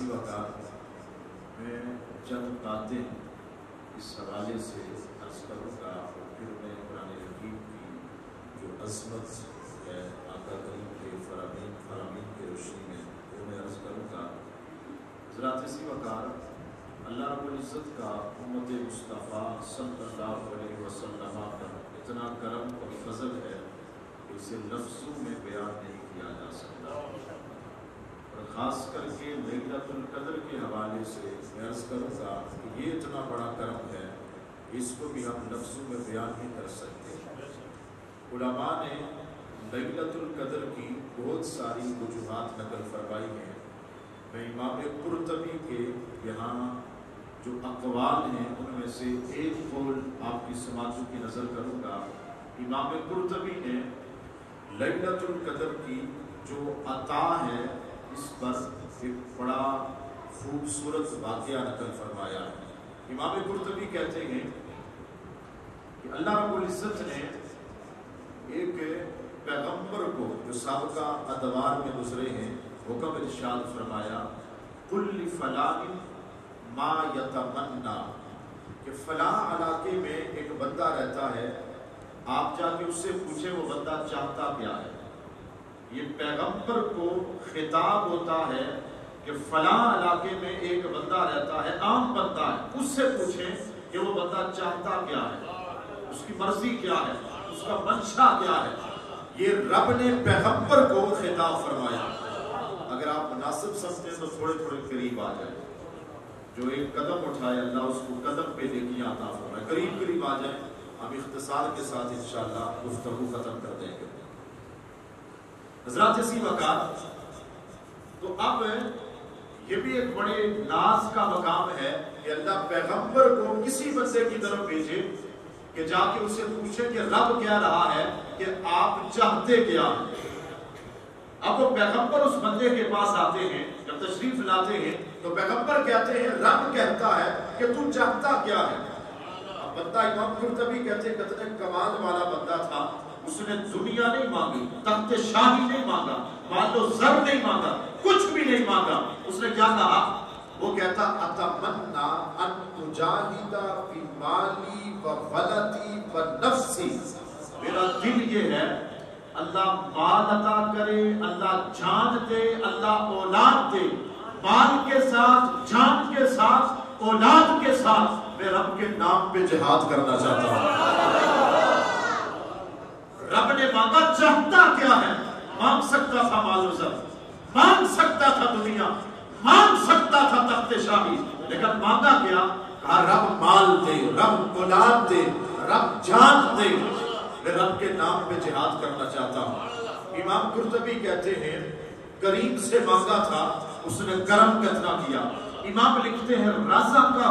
इसी वक़्त मैं चंद बातें इस हवाले से अर्ज़ करूँगा और फिर मैं कुरान हकीम की जो अजमत है, आका करीम के फरामीन फरामीन की रोशनी में, वो मैं अर्ज़ करूँगा हजरात इसी वक़्त अल्लाह रब्बुल का उम्मत मुस्तफ़ा अलैहि वसल्लम पर इतना करम और फजल है कि इसे लफ्ज़ों में बयान नहीं किया जा सकता। ख़ास करके लैलतुल कदर के हवाले से मैं अर्ज़ करूँगा कि ये इतना बड़ा कर्म है, इसको भी हम लफ्ज़ों में बयान नहीं कर सकते। ने लैलतुल कदर की बहुत सारी वजूहत नकल फरमाई हैं। मैं इमाम कुरतबी के यहाँ जो अकवाल हैं, उनमें से एक कौल आपकी समाजों की नज़र करूँगा। इमाम कुरतबी ने लैलतुल कदर की जो अता है इस पर एक बड़ा खूबसूरत वाक़ नकल फरमाया। इमाम कुरतबी कहते हैं कि अल्लाह रब्बुल इज़्ज़त ने एक पैगंबर को, जो सबका अदवार में गुजरे हैं, हुक्म इरशाद फरमाया, कुल्ली फलाइन मा यतमन्ना कि फला इलाके में एक बंदा रहता है, आप जाके उससे पूछे, वो बंदा चाहता क्या है? ये पैगंबर को खिताब होता है कि फला इलाके में एक बंदा रहता है, आम बंदा है, उससे पूछें कि वो बंदा चाहता क्या है, उसकी मर्ज़ी क्या है, उसका मंशा क्या है। ये रब ने पैगंबर को खिताब फरमाया। अगर आप मुनासिब समझते तो थोड़े थोड़े करीब आ जाए। जो एक कदम उठाए, अल्लाह उसको कदम पे लेके आता फरमाए। करीब करीब आ जाए। हम इख्तसार के साथ इंशाल्लाह गुफ्तगू खत्म कर देंगे। हज़रत इसी वक़्त तो अब ये भी एक बड़े नाज का मकाम है कि अल्लाह पैगंबर को किसी बंदे की तरफ़ भेजे कि जाके उससे पूछे कि रब क्या रहा है कि आप चाहते क्या अब वो पैगंबर उस बंदे के पास आते हैं, जब तशरीफ़ लाते हैं तो पैगंबर कहते हैं, रब कहता है कि तू चाहता क्या है? बंदा इमाम कुर्तबी कहते कितने कमाल वाला बंदा था उसने दुनिया नहीं मांगी तख्त शाही नहीं मांगा मान लो जर नहीं मांगा, कुछ भी नहीं मांगा। उसने क्या कहा? वो कहता, अतमन्ना अन तुजाहिदा फ़ी माली व वलदी व नफ्सी। मेरा दिल ये है, अल्लाह माल अता करे, अल्लाह जान दे, अल्लाह औलाद दे। माल के साथ, जान के साथ, औलाद के साथ मैं रब के नाम पे जिहाद करना चाहता हूँ। रब ने मांगा, चाहता क्या है? मांग सकता था मालूम सब मांग सकता था दुनिया, मांग सकता था तख्त शाही, लेकिन मांगा क्या? कहा, रब माल दे, रब औलाद दे, रब जान दे। मैं रब के नाम पे जिहाद करना चाहता हूँ। इमाम कुर्तबी कहते हैं, करीम से मांगा था, उसने करम कितना किया। इमाम लिखते हैं रजा का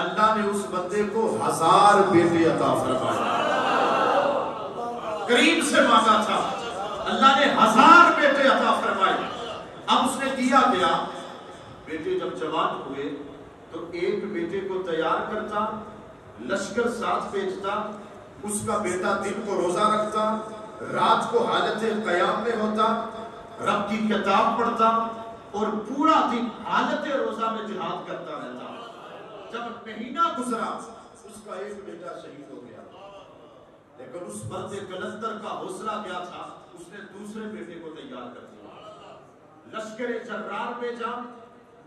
अल्लाह ने उस बंदे को हज़ार बेटे अता फरमाए करीम से मांगा था। अल्लाह ने हज़ार बेटे अता फरमाए अब उसने दिया गया बेटे जब जवान हुए तो एक बेटे को तैयार करता, लश्कर साथ भेजता, उसका बेटा दिन को रोजा रखता, रात को हालत कयाम में होता, रब की किताब पढ़ता और पूरा दिन हालत रोजा में जिहाद करता रहता। जब महीना गुजरा, उसका एक बेटा शहीद हो गया। लेकिन उस बंदे कलंदर का हौसला क्या था? उसने दूसरे बेटे को तैयार कर दिया। लश्कर जर्रार में जा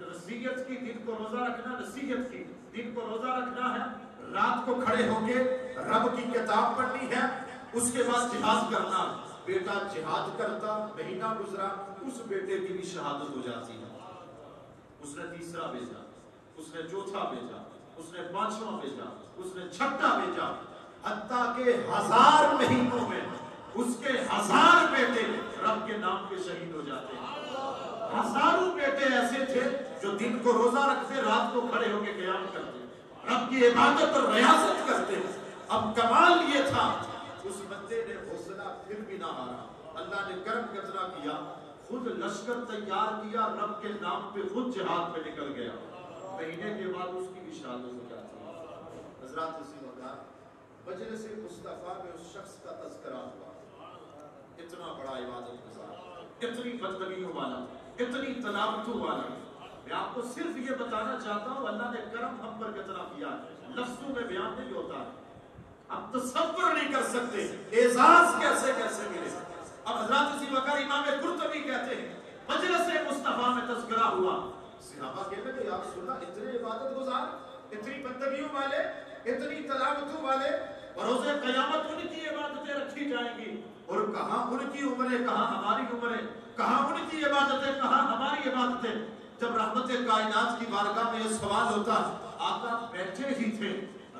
नसीहत की दिन को रोजा रखना नसीहत की दिन को रोजा रखना है। रात को खड़े होके रब की किताब पढ़नी है, उसके बाद जिहाद करना। बेटा जिहाद करता, महीना गुजरा, उस बेटे की भी शहादत हो जाती है। उसने तीसरा भेजा उसने चौथा भेजा, उसने पांचवा भेजा, उसने छठा भेजा। हत्ता के हज़ार महीनों में, उसके हज़ार बेटे रब के नाम के शहीद हो जाते हैं। हज़ारों बेटे ऐसे थे जो दिन को रोजा रखते, रात को खड़े होकर क्याम करते रब की इबादत और रियासत करते अब कमाल ये था, उस बंदे ने हौसला फिर भी ना हारा। अल्लाह ने कर्म कचरा किया, खुद लश्कर तैयार किया, रब के नाम पे खुद जिहाद पे निकल गया। महीने के बाद उसकी शहादत हो जाती हज़रत इसी वक्त मजलिस मुस्तफ़ा में उस शख्स का तस्करा हुआ। इतना बड़ा इबादत गुजार। इतनी बदतमीयों वाला इतनी तलावतों वाला मैं आपको सिर्फ़ ये बताना चाहता हूँ, अल्लाह ने कर्म हम पर कितना किया है। लफ्जों में बयान नहीं होता है। हम तस्वर नहीं कर सकते। एजाज कैसे कैसे मिले? अब हज़रत इसी वकार इमाम कुर्तबी कहते हैं मजलिस मुस्तफ़ा में तस्करा हुआ। सहाबा कहने लगे यार सुना इतने इबादत गुजार इतनी बंदगियों वाले, इतनी तलावतों वाले, भरोसे कयामत उनकी इबादतें रखी जाएँगी। और कहा उनकी उम्रें कहा हमारी उम्रें कहा उनकी इबादतें, कहा हमारी इबादतें? जब रहमत कायनात की बारगाह में यह सवाल होता, आका बैठे ही थे,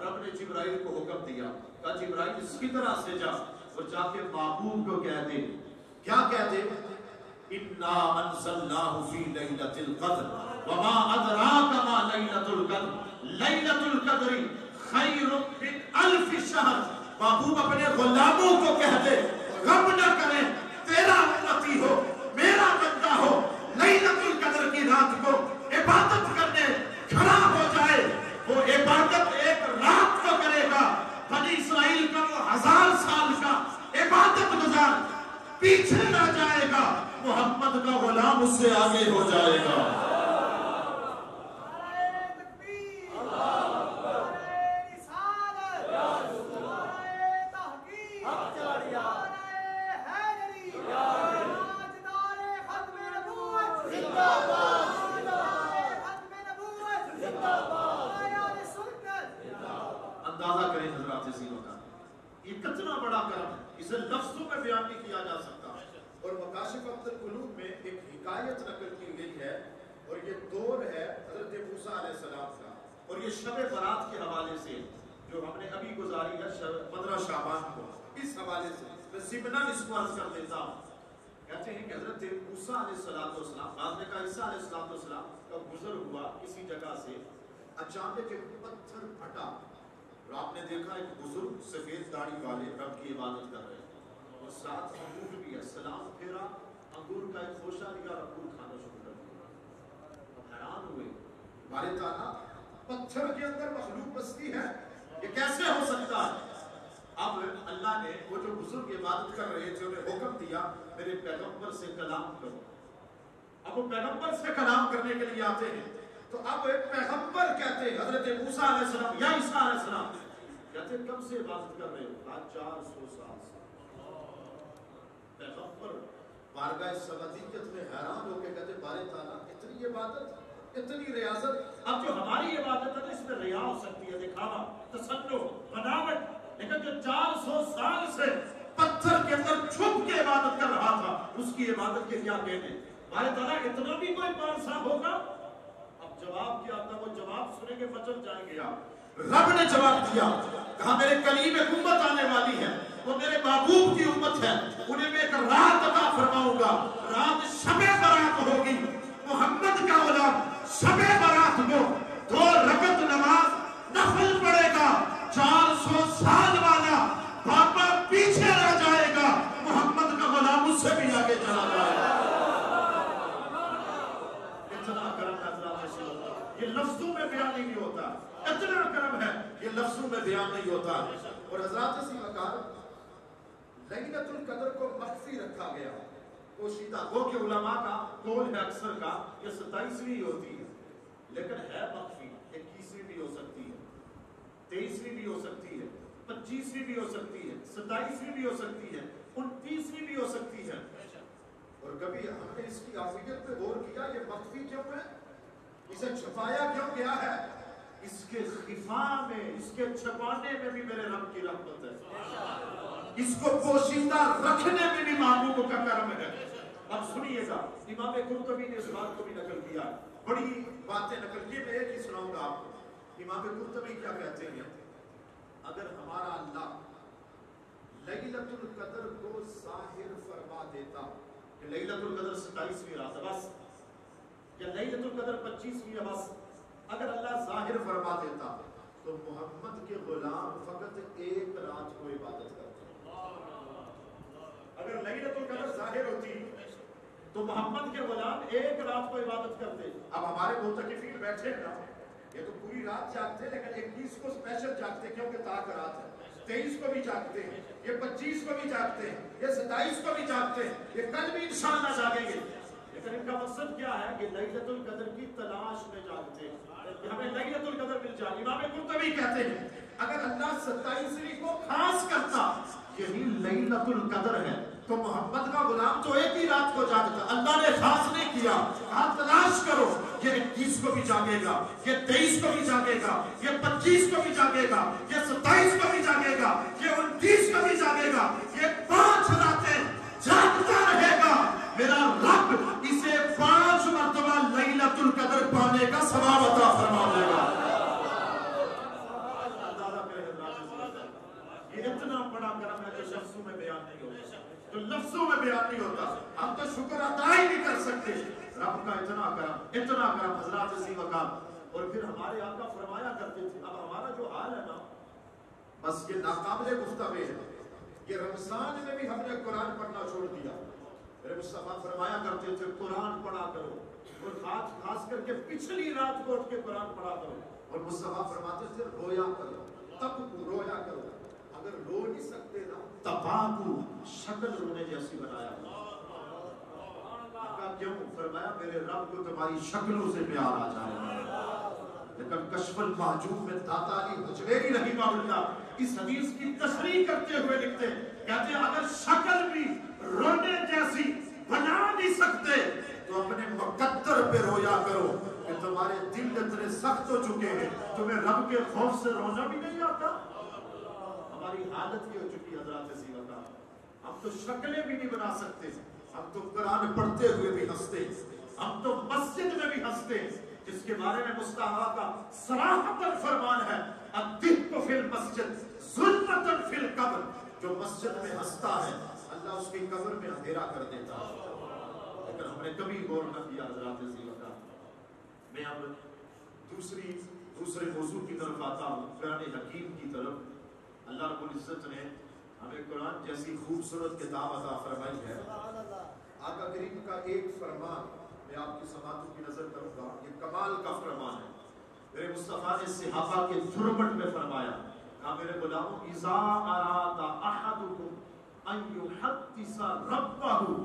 रब ने जिब्राइल को हुक्म दिया कहा जिब्राइल इसकी तरह से जा और जाके महबूब को कह दे। क्या कह दे? इन्ना अनज़लनाहु फ़ी लैलतिल क़द्र। अपने गुलामों को कह दे करने खड़ा हो जाए, वो इबादत एक रात को करेगा। हज़ार साल का इबादत पीछे न जाएगा। मोहम्मद का गुलाम उससे आगे हो जाएगा अचानक एक पत्थर फटा और आपने देखा एक बुज़ुर्ग सफ़ेद दाढ़ी वाले रब की इबादत कर रहे हैं और साथ अंगूर भी है सलाम फेरा अंगूर का एक खोशा लिया और अंगूर खाना शुरू कर दिया हैरान हुए हमारे ताला पत्थर के अंदर मखलूक बसती है। ये कैसे हो सकता है? अब अल्लाह ने वो जो बुज़ुर्ग इबादत कर रहे थे उन्हें हुक्म दिया, मेरे पैगंबर से कलाम करो। अब वो पैगंबर से कलाम करने के लिए आते हैं। तो अब पैगंबर कहते हैं, हज़रत मूसा अलैहिस्सलाम या ईसा अलैहिस्सलाम कहते कब से इबादत कर रहे हो? आज चार सौ साल से। पैगंबर बारगाह सबदियत में हैरान होकर कहते बारे ताला, इतनी इबादत? इतनी रियाजत। अब जो हमारी इबादत है इसमें रिया हो सकती है। दिखावा तसन्नो बनावट। लेकिन जो चार सौ साल से पत्थर के अंदर छुप के इबादत कर रहा था, उसकी इबादत के क्या कहने बारे ताला, इतना भी कोई पारसा होगा? जवाब क्या था? वो जवाब सुनेंगे बचल जाएँगे। आप रब ने जवाब दिया, कहा, मेरे कलीम उम्मत आने वाली है, वो मेरे महबूब की उम्मत है, उन्हें मैं एक रात अदा फरमाऊँगा। रात शबे बरात होगी, मोहम्मद का गुलाम शबे बरात को दो रकत नमाज़, नफल पड़ेगा। चार सौ साल वाला पापा पीछे रह जाएगा। मोहम्मद का गुलाम उससे भी आगे चला जाएगा। ये लफ्जों में बयान नहीं होता। इतना कर्म है, ये लफ्जों में बयान नहीं होता। और हज़रत सी कदर को मख्फी रखा गया। पोशीदा वो के उलमा का कौल है अक्सर का? ये सताईसवीं होती है। लेकिन है मख्फी इक्कीसवीं भी हो सकती है। तेईसवीं भी हो सकती है, पच्चीसवीं भी हो सकती है सताईसवीं भी हो सकती है, उनतीसवीं भी हो सकती है। और कभी हमने इसकी आफियत पे गौर किया, ये मख्फी क्यों है? इसे छुपाया क्यों गया है? इसके खिफा में, इसके छपाने में भी मेरे रब की रहमत है। इसको पोशीदा रखने में भी महबूब का कर्म है। अब सुनिएगा, इमाम कुर्तबी ने इस बात को भी नकल किया बड़ी बातें नकल की मैं एक ही सुनाऊँगा आपको। इमाम कुर्तबी क्या कहते हैं? अगर हमारा अल्लाह लैलतुल कदर को ज़ाहिर फरमा देता कि लैलतुल कदर 27वीं रात बस। या लैलतुल कदर 25वीं है बस। अगर अल्लाह ज़ाहिर फरमा देता तो मोहम्मद के गुलाम फकत एक रात को इबादत करते। अगर लैलतुल कदर ज़ाहिर होती तो मोहम्मद के गुलाम एक रात को इबादत करते। अब हमारे मुतकिफीन बैठे ना। ये तो पूरी रात जागते लेकिन इक्कीस को स्पेशल जागते क्योंकि ताक रात है। तेईस को भी जागते हैं ये पच्चीस को भी जागते हैं ये सताईस को भी जागते हैं ये कल भी इंशाल्लाह जागेंगे। लेकिन इनका मकसद क्या है कि लैलतुल कदर की तलाश में जागते। हैं हमें लैलतुल कदर मिल जाए इमाम कुर्तबी कहते हैं अगर अल्लाह सत्ताईसवीं को खास करता यही लैलतुल कदर है। तो मोहम्मद का गुलाम तो एक ही रात को जागता अल्लाह ने खास नहीं किया। कहा तलाश करो। ये इक्कीस को भी जागेगा, ये तेईस को भी जागेगा, ये पच्चीस को भी जागेगा, ये सत्ताईस को भी जागेगा, ये उनतीस को भी जागेगा, ये पाँच रातें जागता रहेगा। मेरा रब इसे पाँच मरतबा लैलतुल कदर पाने का सवाब अता फरमा देगा इतना बड़ा करम है जो लफ्जों में बयान नहीं होता। तो लफ्जों में बयान नहीं होता। हम तो शुक्र अदा ही नहीं कर सकते रब का इतना करम इतना करम, हज़रत सी वकाम और फिर हमारे आका फरमाया करते थे, अब हमारा जो हाल है ना, बस ये नाकाबिले गुफ्तवे है। ये रमज़ान में भी हमने कुरान पढ़ना छोड़ दिया। फरमाया करते थे, कुरान पढ़ा करो। और खास खास करके पिछली रात को उठ के कुरान पढ़ा करो। और मुस्तफ़ा फरमाते थे, रोया करो। तब रोया करो। अगर रो नहीं सकते ना तपाकू शक्ल रोने जैसी बनाया क्यों? फरमाया, मेरे रब को तुम्हारी शक्लों से प्यार आ जाए। लेकिन कशफल माजूब में दाता अली हुजवेरी रहीमाहुल्लाह इस हदीस की तशरीह करते हुए लिखते कहते अगर शक्ल भी रोने जैसी बना नहीं सकते तो अपने मुकद्दर पे रोया करो कि तुम्हारे दिल इतने सख्त हो चुके हैं। तुम्हें रब के खौफ से रोना भी नहीं आता। हालत ये हो चुकी हज़रत का हम तो शक्लें भी नहीं बना सकते। हम तो कुरान पढ़ते हुए भी हँसते। हम तो मस्जिद में भी हँसते। जिसके बारे में मुस्ताहा का सराहतन फरमान है अद्दिक फिल मस्जिद, जुल्मतन फिल कब्र। जो मस्जिद में हंसता है, अल्लाह उसकी कब्र में अंधेरा कर देता है। लेकिन हमने कभी गौर न किया हज़रत का मैं अब दूसरी, दूसरे मौजू की तरफ़ आता हूँ कुरान हकीम की तरफ़। अल्लाह रब्बुल इज़्ज़त ने हमें कुरान जैसी खूबसूरत किताब अता फरमाई है। आका करीम का एक फरमान मैं आपकी समातों की नज़र करूँगा। ये कमाल का फरमान है। मेरे मुस्तफ़ा ने सिहाबा के झुरमट में फरमाया कहा मेरे गुलामों इजा अरादा अहदुकुम अन युहद्दिसा रब्बहु।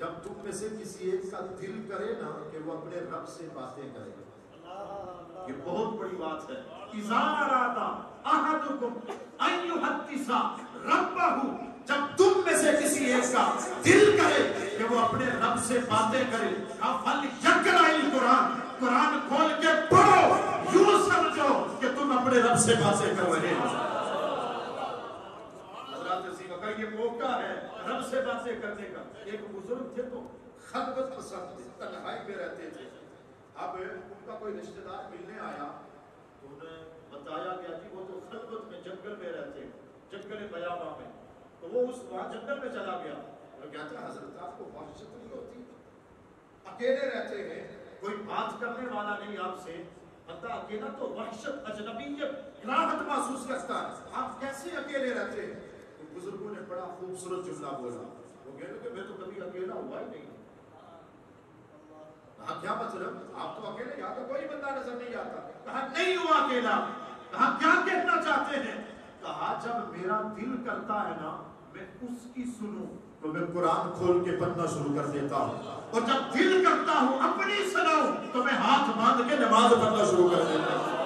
जब तुम में से किसी एक का दिल करे ना कि वो अपने रब से बातें करे। ये बहुत बड़ी बात है। जब तुम में से किसी एक का दिल करे कि वो अपने रब से बातें करे कुरान कुरान खोल के पढ़ो, यूँ समझो कि तुम अपने रब से बातें कर रहे हो। ये मौका है रब से बातें करने का। एक बुज़ुर्ग थे तो खलबत पसंद थे, तन्हाई में रहते थे। अब उनका कोई रिश्तेदार मिलने आया तो उन्हें बताया गया कि वो तो खलबत में जंगल में रहते जंगल बयाबा में। तो वो उस वहाँ जंगल में चला गया। और कहता हज़रत आपको वहशत नहीं होती अकेले रहते हैं। कोई बात करने वाला नहीं आपसे। बंदा अकेला तो वहशत अजनबीयत राहत महसूस करता है। आप कैसे अकेले रहते हैं? तो बुज़ुर्गों ने बड़ा खूबसूरत जुमला बोला। वो कहते मैं तो कभी अकेला हुआ ही नहीं। कहा क्या मतलब? आप तो अकेले यहाँ तो कोई बंदा नज़र नहीं आता। कहा नहीं हुआ अकेला। कहा क्या कहना चाहते हैं? कहा जब मेरा दिल करता है ना मैं उसकी सुनू। तो मैं कुरान खोल के पढ़ना शुरू कर देता हूँ। और जब दिल करता हूँ अपनी सुनाऊं तो मैं हाथ बाँध के नमाज़ पढ़ना शुरू कर देता हूँ।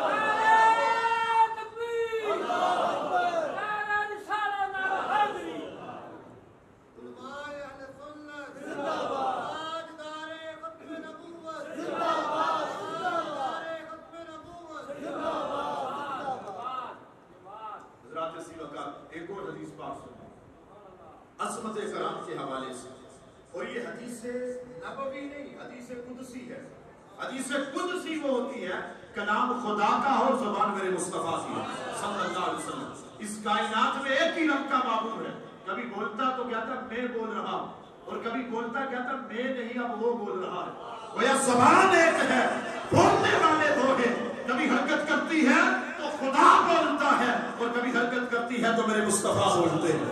मैं बोल रहा और कभी बोलता क्या था? मैं नहीं, अब वो बोल रहा है। गोया जबान एक है, बोलने वाले दो हैं। कभी हरकत करती है तो खुदा बोलता है। और कभी हरकत करती है तो मेरे मुस्तफ़ा बोलते हैं।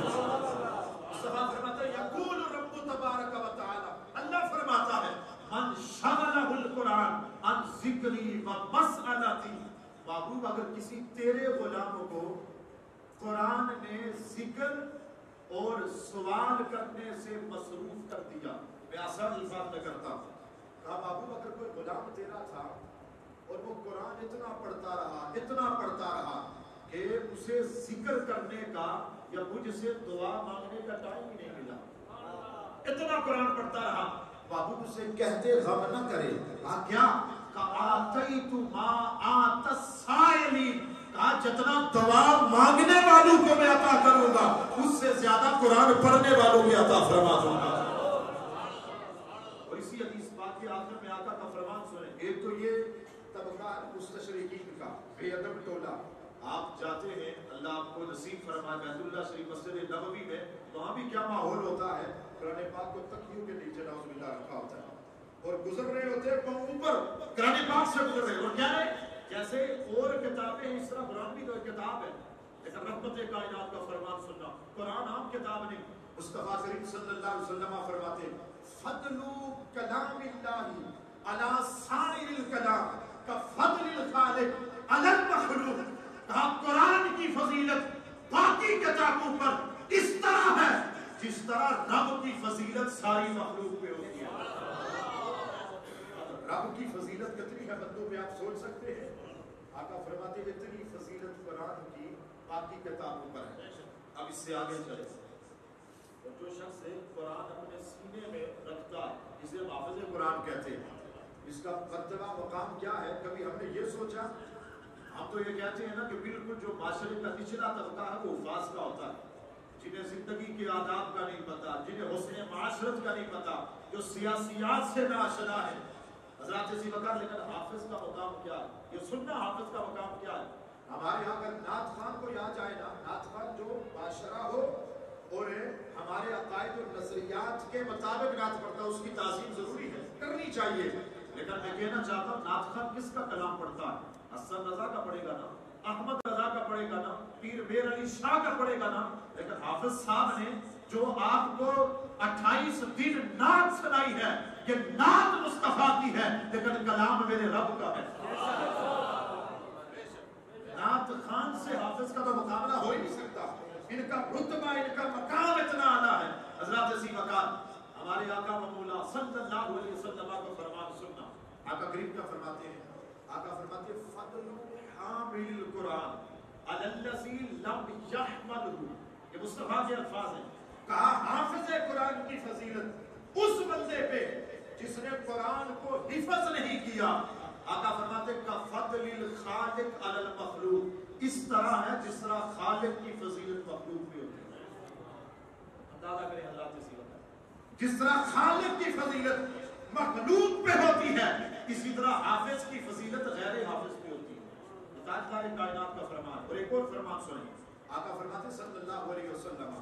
अल्लाह अगर किसी तेरे गुलामों को कुरान ने ज़िक्र और सवाल करने से मसरूफ कर दिया। मैं आसान अल्फाज में करता। हूँ कहा महबूब अगर कोई गुलाम तेरा था और वो कुरान इतना पढ़ता रहा, इतना पढ़ता रहा कि उसे ज़िक्र करने का या मुझसे दुआ मांगने का टाइम ही नहीं मिला। इतना कुरान पढ़ता रहा। बाबू उसे कहते, गम न करे कहा क्या आतई तू माँ आतसायली कहा जितना दुआ मांगने वालों को मैं अता करूँगा, उससे ज़्यादा कुरान पढ़ने वालों को अता फरमा दूँगा। और इसी के आखिर में का फरमान सुने। एक तो ये तबका का, बेअदब टोला। आप जाते हैं, अल्लाह आपको नसीब फरमाए बैतुल्लाह शरीफ मस्जिद नबवी में भी क्या माहौल होता है? पाक को तकियों के नीचे नाउजुबिल्लाह रखा होता है। और गुजर रहे होते हैं ऊपर पाक से गुजर रहे और क्या है? जैसे और किताबें इस तरह कुरान भी तो एक किताब है। लेकिन रहमत कायनात का फरमान सुनना। कुरान आम किताब नहीं। मुस्तफ़ा करीम सल्लल्लाहु अलैहि वसल्लम फरमाते फदलु कलामिल्लाहि अला साइरिल कलाम का फदलिल खालिक अलल मखलूक। कहा, कुरान की फजीलत बाकी किताबों पर इस तरह है, जिस तरह रब की फजीलत सारी मखलूक पे होती है। रब की फजीलत कितनी है बंदों पे आप सोच सकते हैं। आका फरमाते हैं इतनी फजीलत कुरान की बाकी किताबों पर है। अब इससे आगे चले। तो जो शख्स कुरान अपने सीने में रखता है इसे हाफिज कुरान कहते हैं। इसका मर्तबा मकाम क्या है? कभी हमने ये सोचा? हम तो ये कहते हैं ना कि बिल्कुल जो माशरे का निचला तबका है वो उफास का होता है। जिन्हें ज़िंदगी के आदाब का नहीं पता जिन्हें हुसन माशरत का नहीं पता जो सियासियात से नाशना है हज़रत इसी वकार लेकिन हाफिज का मकाम क्या है? ये सुनना हाफिज का मकाम क्या है? हमारे यहाँ अगर नाथ खान को यहाँ जाए ना नाथ खान जो बादशाह हो और हमारे अकायद और नजरियात के मुताबिक नाथ पढ़ता है उसकी ताजीम ज़रूरी है करनी चाहिए। लेकिन मैं कहना चाहता हूँ नाथ खान किसका कलाम पढ़ता है? हसन रजा का पढ़ेगा ना? अहमद रजा का पढ़ेगा ना? पीर बेर अली शाह का पढ़ेगा ना? लेकिन हाफिज साहब ने जो आपको 28 दिन नात सुनाई है, ये नात मुस्तफ़ा की है, लेकिन कलाम मेरे रब का है। नात खान से हाफिज का तो मुकाबला हो ही नहीं सकता। इनका रुतबा, इनका मकाम इतना आला है। हज़रत सी मकान, हमारे आका ममूला सल्लल्लाहु अलैहि वसल्लम का फरमान सुनना। आका करीम का फरमाते हैं? आका फरमाते हैं, फदलु हामिल कुरान अलल्लजी लम यहमलहु। ये मुस्तफ़ा के अल्फाज हैं। कहा हाफिज कुरान की फजीलत उस बंदे पे जिसने कुरान को हिफज नहीं किया। आका फरमाते का फदलिल खालिक अलल मखलूक। इस तरह है जिस तरह खालिक की फजीलत मखलूक में होती है। अंदाज़ा करें अल्लाह की सीरत जिस तरह खालिक की फजीलत मखलूक पे होती है इसी तरह हाफिज की फजीलत गैर हाफिज पे होती है। कायनात का फरमान और एक और फरमान सुनिए। आका फरमाते सल्लल्लाहु अलैहि वसल्लम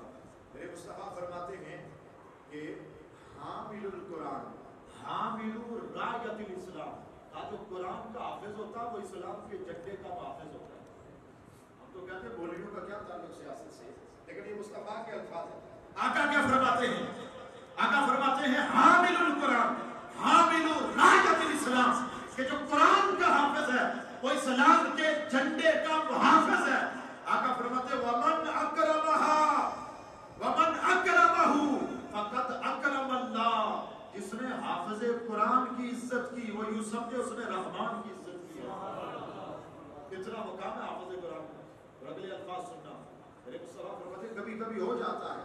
मेरे मुस्तफ़ा फरमाते हैं कि हामिलुल कुरान, हामिलुर रायतुल इस्लाम। का जो कुरान का हाफिज होता है वो इस्लाम के झंडे का हाफिज होता। है हम तो कहते हैं बोलियों का क्या ताल्लुक सियासत से? लेकिन ये मुस्तफ़ा के अल्फाज है। आका क्या फरमाते हैं? आका फरमाते हैं, हामिलुल कुरान, हामिलुर रायतुल इस्लाम। कि जो कुरान का हाफिज है, वो इस्लाम के झंडे का मुहाफिज है। आका फरमाते वमन अकरमहा वमन अकरमहु फकद अकरम अल्लाह जिसने कुरान की इज़्ज़त की, वो यूँ समझे उसने रहमान की इज़्ज़त की। इतना मुकाम है हाफिज कुरान का। अगले अल्फाज सुनना। मेरे फरमाते कभी कभी हो जाता है।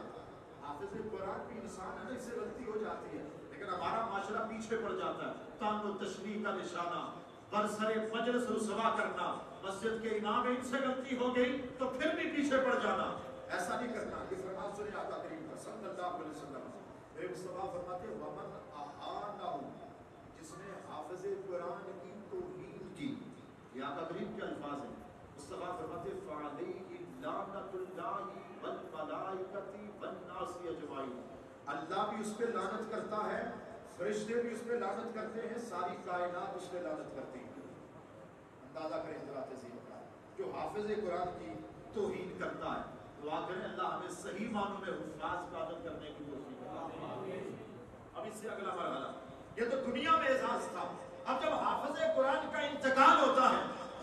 हाफिज कुरान भी इंसान है ना, इससे गलती हो जाती है। लेकिन हमारा माशरा पीछे पड़ जाता है। तान तशरीह का निशाना, बरसरे मजलिस रुसवा करना, मस्जिद के इमाम इनसे गलती हो गई तो फिर भी पीछे पड़ जाना। ऐसा नहीं करना। ये फरमान सुने आका करीम सल्लल्लाहु अलैहि वसल्लम। मेरे मुस्तफ़ा फरमाते हैं, वमन अहानहु जिसने हाफिज कुरान की तौहीन की। ये आका करीम के अल्फाज हैं। अल्लाह भी उस पे लानत करता है, फरिश्ते भी उस पे लानत करते हैं, सारी कायनात उस पे लानत करती है। अंदाज़ा करें का जो हाफिज कुरान की तौहीन करता है, दुआ करें, अल्लाह हमें सही मानों में हुफाज का आदत करने की कोशिश करे अब इससे अगला मरहला। ये तो दुनिया में एजाज था। अब जब हाफिज कुरान का इंतकाल होता है,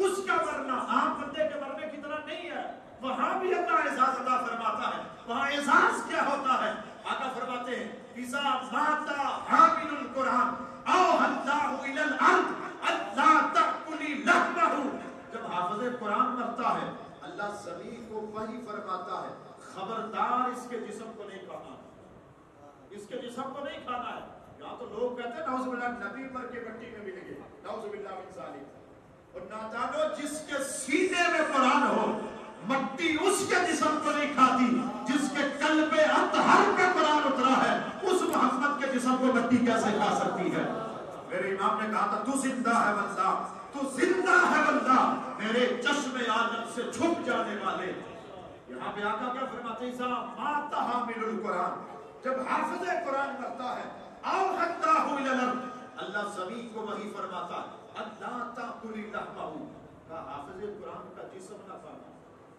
उसका मरना आम बंदे के मरने की तरह नहीं है। वहाँ भी अल्लाह एजाज अदा फरमाता है। वहाँ एजाज क्या होता है? आका फरमाते हैं, इजा माता हामिलुल कुरान औ हल्लाहु इलल अर्द, अल्लाह तकुली लहमहु। जब हाफिज कुरान मरता है, अल्लाह ज़मीन को वही फरमाता है। खबरदार इसके जिस्म को नहीं खाना इसके जिस्म को नहीं खाना है। यहाँ तो लोग कहते हैं नौजुबिल्ला नबी मर के मिट्टी में मिलेंगे। मिन जालिक। और नादानो जिसके सीने में कुरान हो, मट्टी उसके जिस्म को नहीं खाती, जिसके कल्बे अतहर पे कुरान उतरा है, उस मोहम्मद के जिस्म को मट्टी कैसे खा सकती है? मेरे इमाम ने कहा था, तू ज़िंदा है बंदा, तू ज़िंदा है बंदा, मेरे चश्मे आलम से छुप जाने वाले। यहाँ पे आका क्या फरमाते हैं साहब माता हामिलुल कुरान। जब हाफिज कुरान करता है आओ हत्ता अल्लाह ज़मीन को वही फरमाता है अल्लाह ताकुली लहमहु। का हाफिज कुरान का जिस्म ना खाना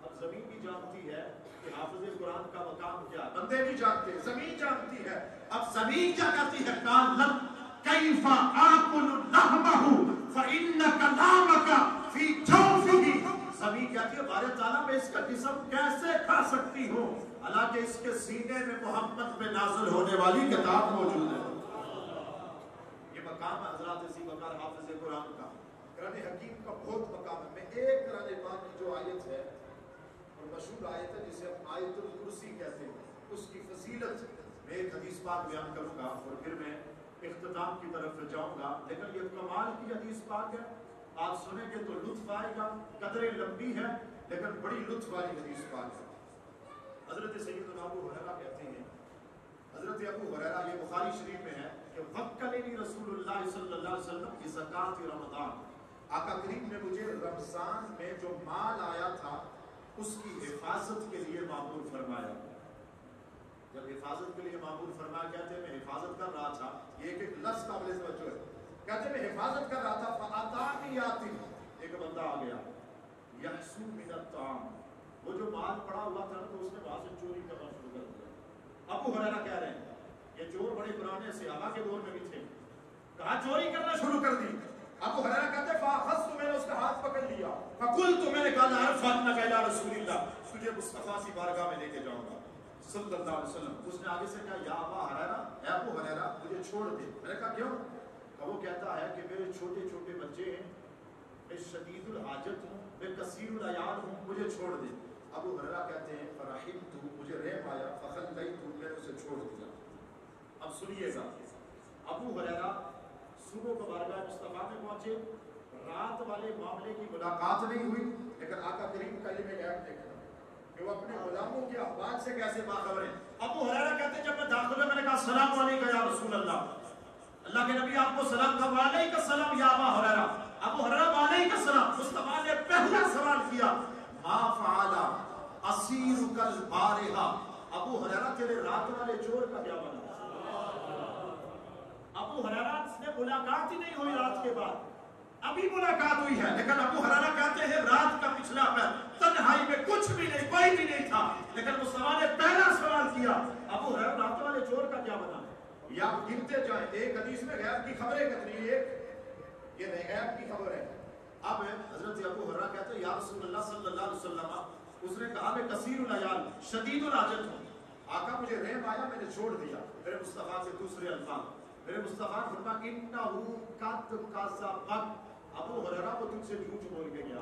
अब ज़मीन भी जानती है कि हाफिज कुरान का मकाम क्या है। बंदे भी जानते हैं, ज़मीन जानती है। अब ज़मीन क्या कहती है? कालम कैफा आकुल लहमहु, फइन्नका नामका फ़ी जौफिही। ज़मीन कहती है बारे ताला मैं इसका जिस्म कैसे खा सकती हूँ? हालाँकि इसके सीने में मोहम्मद में नाजिल होने वाली किताब मौजूद है। ये मकाम हज़रत इसी वकार हाफिज कुरान का। कुरान हकीम का बहुत मकाम है। मैं एक कुरान पाक की जो आयत है, और मशहूर आयत है, जिसे हम आयतुल कुर्सी कहते हैं, उसकी फजीलत मैं एक हदीस पाक बयान करूँगा, और फिर मैं इख्तिताम की तरफ़ जाऊँगा। लेकिन ये कमाल की हदीस पाक है। आप सुनेंगे तो लुत्फ आएगा। कदरें लंबी है, लेकिन बड़ी लुत्फ वाली हदीस पाक है। हज़रत सैयद अबू हुरैरा कहते हैं, हज़रत अबू हुरैरा ये बुखारी शरीफ में है कि वक्कलनी रसूलुल्लाह सल्लल्लाहु अलैहि वसल्लम की ज़कात रमज़ान। आका करीम ने मुझे रमज़ान में जो माल आया था, उसकी हिफाजत के लिए मामूल फरमाया। जब हिफाजत के लिए मामूल फरमाया, कहते मैं हिफाजत कर रहा था। ये एक एक लफ्ज काबिल तवज्जो है। कहते मैं हिफाजत कर रहा था फअतानी याती एक बंदा आ गया, यहसु मिनत ताम। वो जो माल पड़ा हुआ था तो उसने वहाँ से चोरी करना शुरू कर दिया। अबू हुरैरा कह रहे हैं, ये चोर बड़े पुराने सहाबा के दौर में भी थे। कहा, चोरी करना शुरू कर दी? अबू हुरैरा कहते फाखस तो मैंने उसका हाथ पकड़ लिया। फकुल तो मैंने कहा अरफातना कैला रसूलुल्लाह, तुझे मुस्तफ़ा सी बारगाह में लेके जाऊँगा। सल्लल्लाहु अलैहि वसल्लम। उसने आगे से कहा, या अबा हुरैरा, ए अबू हुरैरा, मुझे छोड़ दे। मैंने कहा, क्यों? वो कहता है कि मेरे छोटे छोटे बच्चे हैं, मैं शदीदुल हाजत हूँ, मैं कसीरुल अयाल हूँ, मुझे छोड़ दे। अबू हुरैरा कहते हैं फरहिम तू मुझे रहम आया फखल गई तू मैंने उसे छोड़ दिया। अब सुनिएगा अबू हुरैरा सुबह को बारगाह मुस्तफ़ा में पहुँचे। रात वाले मामले की मुलाकात नहीं हुई, लेकिन आका करीम का इल्म गैब देखा। कि वो अपने गुलामों के अखबार से कैसे बाखबर है। अबू हुरैरा कहते हैं, जब मैं दाखिल मैंने कहा, सलाम अलैका या रसूल अल्लाह अल्लाह के नबी आपको सलाम कहा वालेका सलाम या अबा हुरैरा। अबू हुरैरा वालेका सलाम। मुस्तफ़ा ने पहला सवाल किया मा फआला असीरुकल बारिहा। अबू हुरैरा तेरे रात वाले चोर का क्या बना? अबू हुरैरा से मुलाकात ही नहीं हुई रात के बाद। अभी मुलाकात हुई है, लेकिन अबू हुरैरा कहते हैं, रात का पिछला पैर तन्हाई में कुछ भी नहीं, कोई भी नहीं था। लेकिन मुस्तफ़ा ने पहला सवाल किया, अबू हुरैरा रात वाले चोर का क्या बना? या गिनते जाए, एक हदीस में गैब की खबरें कितनी एक ये खबर है। अब हज़रत अबू हुरैरा कहते हैं, या रसूलुल्लाह सल्लल्लाहु अलैहि वसल्लम, उसने कहा, मैं कसीरुल अयाल, शदीदुल आजत हूँ। आका, मुझे रहम आया, मैंने छोड़ दिया। मेरे मुस्तफ़ा से दूसरे अल्फाज, मेरे मुस्तफ़ा फरमा इन्नहु कद कज़बक अबू हुरैरा को तुझसे झूठ बोल के गया।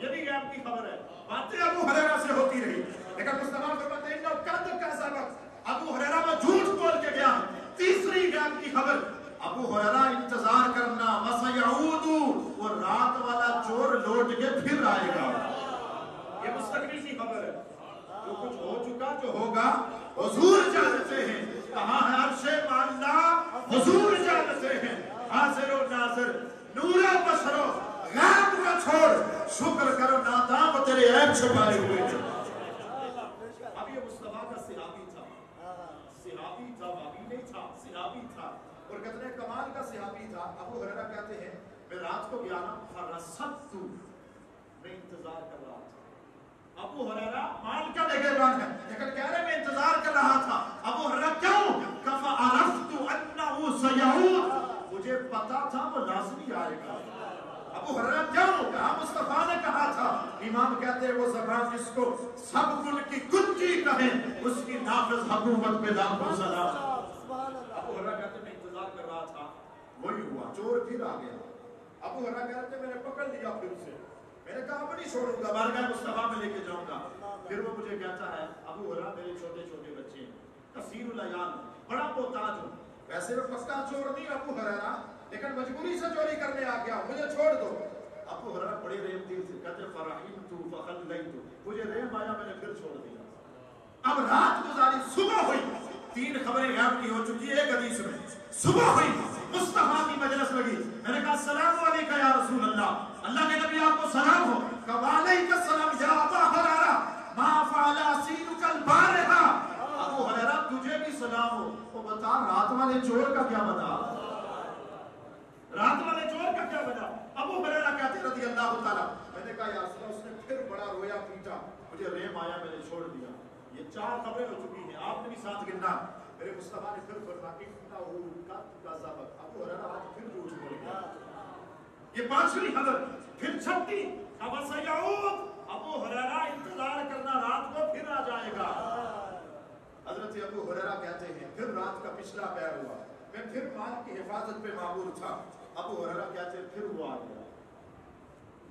ये भी गैब की खबर है। बातें अबू हुरैरा से होती रही। लेकिन मुस्तफ़ा फरमाते हैं इन्नहु कद कज़बक अबू हुरैरा को झूठ बोल के गया। तीसरी गैब की खबर, अबू हुरैरा इंतज़ार करना, मसयऊदु वो रात वाला चोर लौट के फिर आएगा। ये मुस्तकबिल की खबर है। जो कुछ हो चुका जो होगा, हुजूर जानते हैं। कहाँ है अर्शे मानना? हुजूर जानते हैं। हाजिर और नाजिर, नूरा बसरो गैब का छोड़। शुक्र करो नादाम तेरे ऐब छुपाए हुए हैं। अब ये मुस्तफ़ा का सिहाबी था। सिहाबी था भाभी नहीं था, सिहाबी था। और कितने कमाल का सिहाबी था। अबू हुरैरा कहते हैं मैं रात को गया ना फरसतु मैं इंतज़ार कर रहा था। अबू हुरैरा माल का निगहबान है। लेकिन कह रहे मैं इंतज़ार कर रहा था। अबू हुरैरा क्यों? कफा अरफ्तु अन्नहु सयऊद मुझे पता था वो लाजमी आएगा। अबू हररा क्या? कहा मुस्तफ़ा ने कहा था। इमाम कहते हैं वो जबान जिसको सब कुल की कुंजी कहे उसकी नाफिज हुकूमत पे लाखों सलाम। अबू हररा कहते मैं इंतज़ार कर रहा था। वही हुआ चोर फिर आ गया। अबू हररा कहते मैंने पकड़ लिया फिर उसे। मैंने कहा, अब नहीं छोड़ूँगा, बारगाह मुस्तफ़ा में लेके जाऊँगा। फिर वो मुझे कहता है, अबू हररा, मेरे छोटे छोटे बच्चे हैं। कसीरुल अयान बड़ा मोहताज हूँ। वैसे मैं पक्का चोर नहीं, अबू हररा, लेकिन मजबूरी से चोरी करने आ गया मुझे छोड़ दो। अबू हररा बड़े रेम दिल से कहते फराहिम तू फखल नहीं तू मुझे रेम आया, मैंने फिर छोड़ दिया। अब रात गुजारी, सुबह हुई। तीन खबरें गैब की हो चुकी है एक हदीस में। सुबह हुई। मुस्तफ़ा की मजलिस लगी मैंने कहा, सलाम वालेकुम या रसूल अल्लाह अल्लाह के नबी, आपको सलाम हो। कहा, वालेकुम सलाम, या अबा हरारा। मा फाला सीनुकल बारहा अबू हरारा, तुझे भी सलाम हो। तो बता, रात वाले चोर का क्या बता? रात वाले चोर का क्या बता? अबू हरारा कहते रज़ी अल्लाह ताला मैंने कहा, या रसूल उसने फिर बड़ा रोया, पीटा। मुझे रेम आया, मैंने छोड़ दिया। ये चार खबरें हो चुकी हैं, आपने भी साथ गिनना। मेरे मुस्तफ़ा ने फिर फरमाया ये पांचवी खबर फिर छठी खबर सयाऊद, अबू हुरैरा इंतज़ार करना रात को फिर आ जाएगा। हज़रत अबू हुरैरा कहते हैं, फिर रात का पिछला पैर हुआ। मैं फिर माल की हिफाजत पे मामूर था। अबू हुरैरा कहते हैं, फिर वो आ गया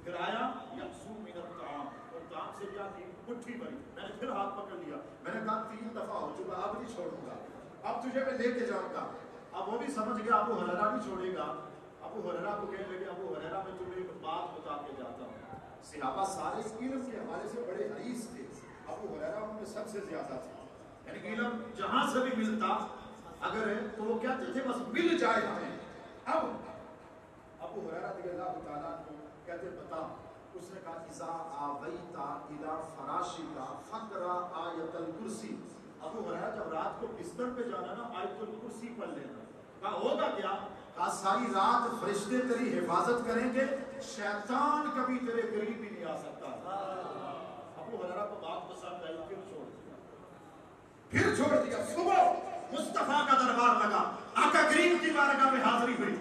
फिर आया, यकसू मिनत ताम। और ताम से क्या थी? मुट्ठी भरी मैंने फिर हाथ पकड़ लिया। मैंने कहा, तीन दफ़ा हो चुका, अब नहीं छोड़ूँगा। अब तुझे मैं लेके जाऊँगा। अब वो भी समझ गया, अबू हुरैरा भी छोड़ेगा। अबू हुरैरा को कहने लगे, अबू हुरैरा, मैं तुम्हें एक बात बता के जाता हूँ। सहाबा सारे इल्म के हवाले से बड़े हरीस थे। अबू हुरैरा उनमें सबसे ज़्यादा थे। यानी कि इल्म जहाँ से भी मिलता, अगर तो वो कहते थे, बस मिल जाए हमें। अब अबू हुरैरा रदियल्लाहु ताला को कहते बता उसने कहा, इजा आवैता इला फराशिका फकरा आयतल कुर्सी। अबू हुरैरा जब रात को बिस्तर पे जाना ना आयतुल कुर्सी पढ़ लेना। कहा होगा क्या? कहा सारी रात फरिश्ते तेरी हिफाजत करेंगे शैतान कभी तेरे करीब भी नहीं आ सकता। अबू हुरैरा को बात पसंद आई फिर छोड़ दिया? फिर छोड़ दिया। सुबह मुस्तफ़ा का दरबार लगा आका करीम की बारगाह में हाजिरी हुई।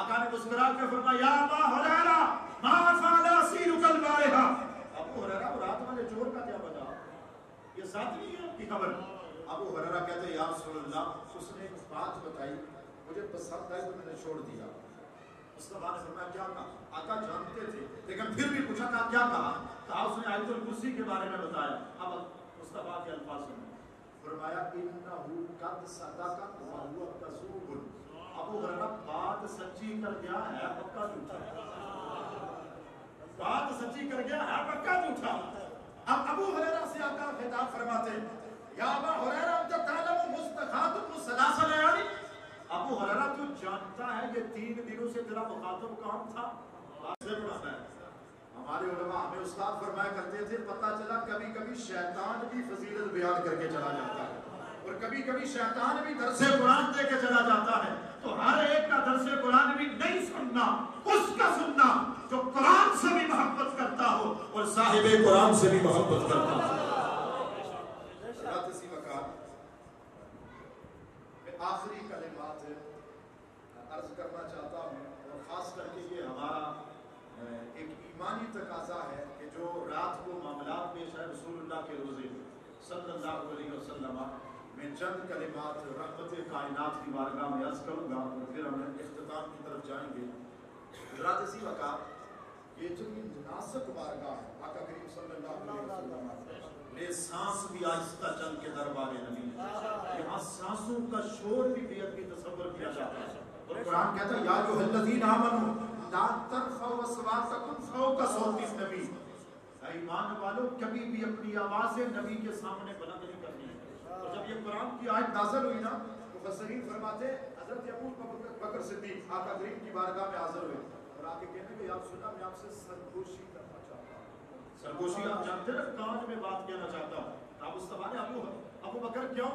आका ने मुस्कुरा के फरमाया या अबा हुरैरा मा फाला सीरुकल बारिहा? अबू हुरैरा रात वाले चोर का क्या बता ये साथी है आपकी खबर। अबू हुरैरा कहते या रसूल अल्लाह उसने एक बात बताई, मुझे पसंद आई तो मैंने छोड़ दिया। मुस्तफ़ा ने फरमाया, क्या कहा? आका जानते थे, लेकिन फिर भी पूछा था क्या कहा? कहा उसने आयतुल कुर्सी के बारे में बताया। अब मुस्तफ़ा के अल्फाज सुनो। फरमाया, इन्नहु कद सदका व हुवा कसूबुन अबू हुरैरा, बात सच्ची कर गया है, पक्का झूठा। बात सच्ची कर गया है, पक्का झूठा। अब अबू हुरैरा से आका खिताब फरमाते जानता है तीन दिनों से तेरा मुखातब था? हमारे हमें उस्ताद फरमाया करते थे, पता चला कभी कभी शैतान भी फजीलत बयान करके चला जाता है। और कभी कभी शैतान भी दरसे कुरान दे के चला जाता है। तो हर एक का दरसे कुरान भी नहीं सुनना, उसका सुनना जो कुरान से भी मोहब्बत करता हो और साहिब कुरान से भी मोहब्बत करता हो रात इसी मकान मैं आखिरी कलिमात अर्ज़ करना चाहता हूँ और ख़ास करके ये हमारा अ, एक ईमानी तकाजा है कि जो रात को मामला पेश है रसूलुल्लाह के रोज़े सल्लल्लाहु अलैहि मैं चंद कलिमात रहमत कायनात की बारगाह में अर्ज़ करूँगा और फिर हम इख्तिताम की तरफ़ जाएँगे। रात इसी वक़्त ये जो मुनासिब बारगाह है, आका करीम सल्लल्लाहु सांस भी आहिस्ता चल के दरबार नबी यहाँ सांसों का शोर भी बेहद भी तसव्वुर किया जाता है। और कुरान कहता है, या जो हल्लजीन आमनु ईमान वालों कभी भी अपनी आवाज़ें नबी के सामने बुलंद नहीं करनी है और जब ये कुरान की आयत नाज़िल हुई ना तो मुफस्सिरीन फरमाते हज़रत अबू बकर सिद्दीक आका करीम की बारगाह में हाजिर हुए और आके कहने के या सुना मैं आपसे सरगोशी करना चाहता हूँ। सरगोशी आप जानते हैं कान में बात कहना चाहता हूँ। आप मुस्तफ़ा ने अबू अबू बकर, क्यों?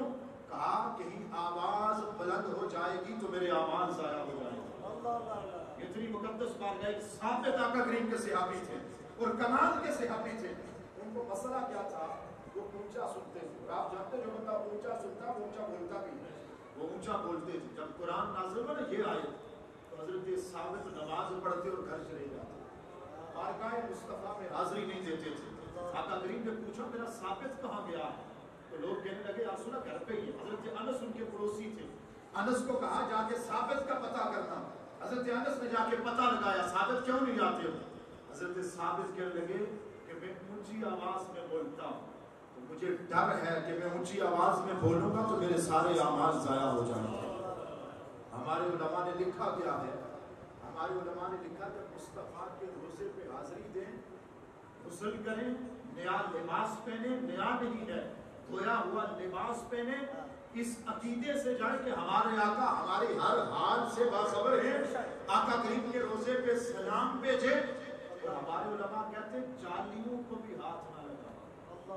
कहा, कहीं आवाज़ बुलंद हो जाएगी तो मेरे आवाज़ जाया हो जाएगा। इतनी मुकद्दस बात है साबित आका करीम के सहाबी थे और कमाल के सहाबी थे। उनको मसला क्या था? वो ऊँचा सुनते थे। और आप जानते हो जो बंदा ऊँचा सुनता वो ऊँचा बोलता भी वो ऊँचा बोलते थे। जब कुरान नाजिल हुआ ना ये आयत तो हज़रत साबित नमाज़ पढ़ते और घर चले जाते। बारगाह मुस्तफ़ा में हाजिरी नहीं देते थे। आका करीम ने पूछा मेरा साबित कहाँ गया? है तो लोग कहने लगे आप सुना घर पे ही हज़रत अनस उनके पड़ोसी थे। अनस को कहा जाके साबित का पता करना। हज़रत अनस ने जाके पता लगाया, साबित क्यों नहीं आते हो? हज़रत साबित कहने लगे कि मैं ऊँची आवाज़ में बोलता हूँ। तो मुझे डर है कि मैं ऊँची आवाज़ में बोलूँगा तो मेरे सारे आमाज जाया हो जाएँगे। हमारे उलमा ने लिखा क्या है? हमारे उलमा ने लिखा जब मुस्तफ़ा के रोज़े पे हाजिरी दें, गुसल करें, नया लिबास पहने, नया नहीं है धोया हुआ लिबास पहने इस अकीदे से जाए कि हमारे आका, हमारे हर हाल से बाखबर है। आका करीम के रोज़े पे सलाम भेजे। और हमारे उलमा कहते हैं, जालियों को भी हाथ ना लगा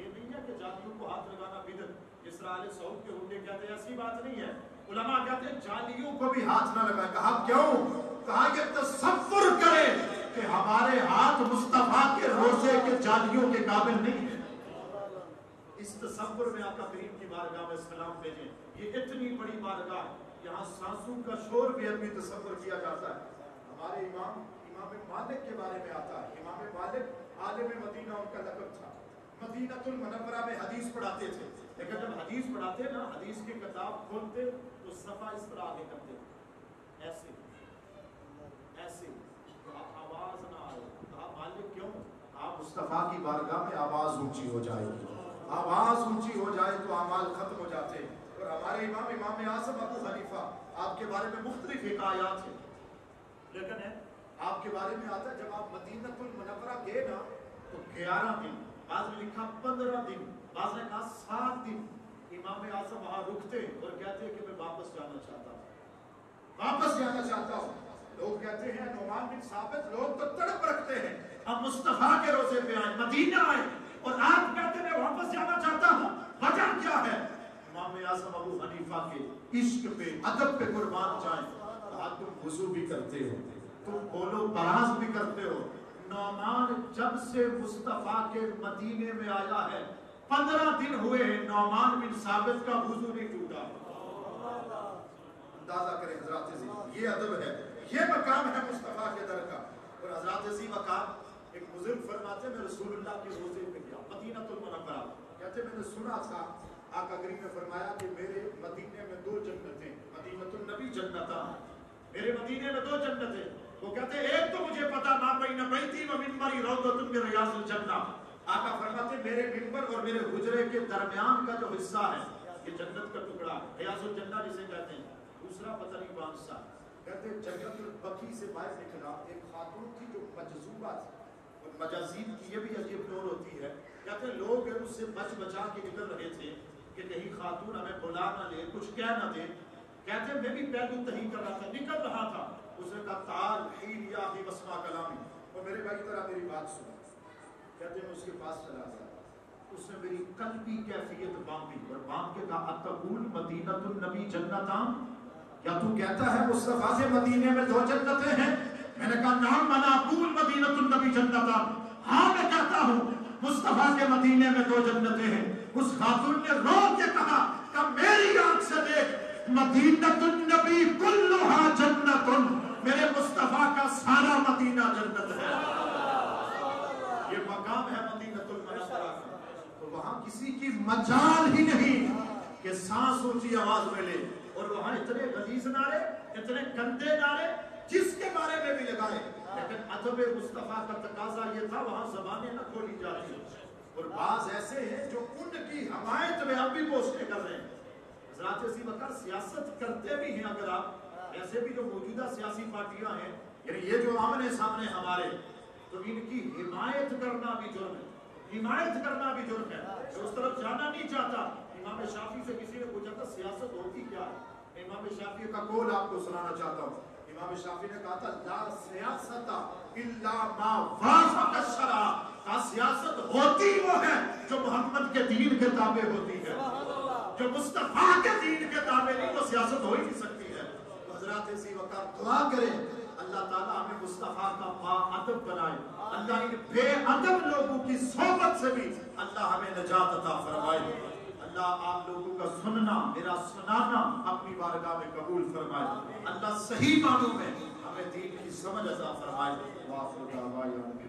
ये नहीं है कि जालियों को हाथ लगाना बिदत। तरह सऊद के हुक्म कहते ऐसी बात नहीं है। उलमा कहते हैं, जालियों को भी हाथ ना लगाए। कहा, क्यों? कहा, ये तसव्वुर करे कि हमारे हाथ मुस्तफ़ा के रोज़े के जालियों के काबिल नहीं है। इस तस्वुर में आका करीम की बारगाह में सलाम भेजें। ये इतनी बड़ी बारगाह यहाँ सांसों का शोर भी अभी तस्वुर किया जाता है। हमारे इमाम इमाम मालिक के बारे में आता है। इमाम मालिक आलिम मदीना उनका लकब था। मदीनातुल मुनव्वरा में हदीस पढ़ाते थे। लेकिन जब हदीस पढ़ाते ना, हदीस की किताब खोलते तो सफ़ा इस तरह आगे करते। ऐसे ऐसे तो आवाज़ ना आए। कहा मालिक क्यों? आप मुस्तफ़ा की बारगाह में आवाज़ ऊँची हो जाएगी। आवाज़ ऊँची हो जाए तो अमाल खत्म हो जाते। हैं और हमारे इमाम इमाम आसम अबू हनीफा, आपके बारे में मुख्तलिफ़ हिकायात है। लेकिन है, आपके बारे में आता है, जब आप मदीनतुल मुनव्वरा गए ना तो 11 दिन, बाद में लिखा 15 दिन, बाद ने कहा 7 दिन, इमाम आसम वहाँ रुकते और कहते हैं कि मैं वापस जाना चाहता हूँ। वापस जाना चाहता हूँ। लोग कहते हैं, नोमान बिन साबित लोग तो तड़प रखते हैं। अब मुस्तफ़ा के रोज़े पे आए, मदीना आए। और आप कहते मैं वापस जाना चाहता हूँ। वजह क्या है? इमाम आज़म अबू हनीफा के इश्क पे, अदब पे कुर्बान जाए। कहा, तुम वज़ू भी करते हो, तुम बोलो, बराज भी करते हो। नौमान जब से मुस्तफ़ा के मदीने में आया है, पंद्रह दिन हुए नौमान बिन साबित का वज़ू नहीं टूटा। अंदाज़ा करें, हज़रत ये अदब है, ये मकाम है मुस्तफ़ा के दर का। और हज़रत मकाम, एक बुज़ुर्ग फरमाते मैं रसूलुल्लाह के रोज़े पे गया कहते, मैंने सुना था, आका करीम ने फरमाया कि मेरे मदीने में दो जन्नतें मदीनतुल नबी जन्नता मेरे मदीने में दो जन्नतें वो कहते, एक तो मुझे पता ना भाई न बैती व मिंबरी रौदतुन मिन रियाजुल जन्नह आका फरमाते, मेरे मिंबर और मेरे हुजरे के दरमियान का जो हिस्सा है, ये जन्नत का टुकड़ा रियाजुल जन्नह जिसे कहते हैं। दूसरा पता नहीं कौन सा कहते, जन्नतुल बकी से बाहर निकला। एक खातून थी जो मजजूबा थी। और मजाजीब की ये भी अजीब टोर होती है कहते लोग उससे बच बचा के निकल रहे थे कि कहीं खातून हमें बुला ना ले, कुछ कह ना दे, कहते मैं भी पहलू तही कर रहा था, निकल रहा था। उसने कहा, ताल हीलिया ही बसमा कलामी। और मेरे भाई तरह मेरी बात सुनो। कहते मैं उसके पास चला गया। उसने मेरी कल्बी कैफियत बांधी और बाँध के कहा अतकूल मदीनतुल नबी जन्नताम क्या तू कहता है, मुस्तफ़ा के मदीने में दो जन्नतें हैं? मैंने कहा, नाम मना अकूल मदीनतुल नबी जन्नताम हाँ मैं कहता हूँ मुस्तफ़ा के मदीने में दो जन्नतें हैं। उस खातून ने रो के कहा कि मेरी आँख से देख, मदीनतुन नबी कुल्लुहा जन्नतुन। मेरे मुस्तफ़ा का सारा मदीना जन्नत है। ये मकाम है मदीनतुल तो वहाँ किसी की मजाल ही नहीं कि सांस ऊँची आवाज़ में ले। और वहाँ इतने गलीज नारे, इतने गंदे नारे जिसके बारे में भी लगाए लेकिन अदब मुस्तफ़ा का तकाजा ये था वहाँ जबानें न खोली जाती और बाज ऐसे हैं जो उनकी हमायत में अब भी पोस्टें कर रहे हैं। हज़रत सियासत करते भी हैं अगर आप। ऐसे भी जो मौजूदा सियासी पार्टियाँ हैं यानी ये जो आमने सामने हमारे तो इनकी हिमायत करना भी जुर्म है। हिमायत करना भी जुर्म है। तो उस तरफ़ जाना नहीं चाहता। इमाम शाफी से किसी ने पूछा था सियासत होती क्या है? इमाम शाफी का कौल आपको सुनाना चाहता हूँ। इमाम शाफी ने कहा था ला सियासत इल्ला मा वाफक शरा का सियासत होती वो है जो मोहम्मद के दीन के ताबे होती है। जो मुस्तफ़ा के दीन के ताबे नहीं वो सियासत हो ही नहीं सकती है। तो हज़रत इसी वक्त दुआ करें अल्लाह ताला हमें मुस्तफ़ा का बाअदब बनाए। अल्लाह इन बेअदब लोगों की सोबत से भी अल्लाह हमें नजात अता फरमाए। अल्लाह आप लोगों का सुनना, मेरा सुनाना अपनी बारगाह में कबूल फरमाए। अल्लाह सही मानों में हमें दीन की समझ अदा फरमाए।